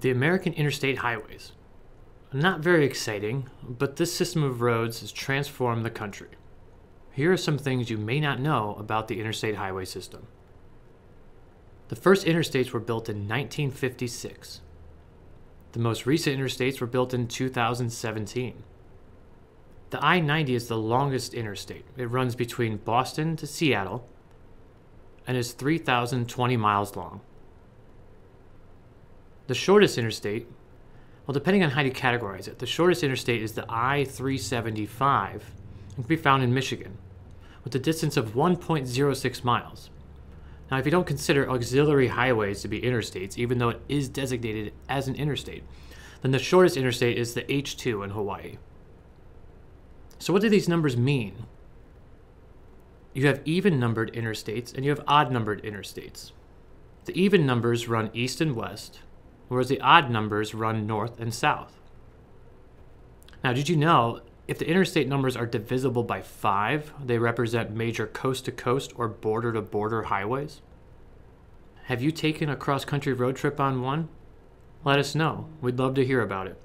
the American Interstate Highways. Not very exciting, but this system of roads has transformed the country. Here are some things you may not know about the interstate highway system. The first interstates were built in 1956. The most recent interstates were built in 2017. The I 90 is the longest interstate. It runs between Boston to Seattle and is 3,020 miles long. The shortest interstate, well, depending on how you categorize it, the shortest interstate is the I 375 and can be found in Michigan with a distance of 1.06 miles. Now, if you don't consider auxiliary highways to be interstates, even though it is designated as an interstate, then the shortest interstate is the H2 in Hawaii. So, what do these numbers mean? You have even numbered interstates and you have odd numbered interstates. The even numbers run east and west, whereas the odd numbers run north and south. Now, did you know if the interstate numbers are divisible by 5, they represent major coast to coast or border to border highways? Have you taken a cross country road trip on one? Let us know. We'd love to hear about it.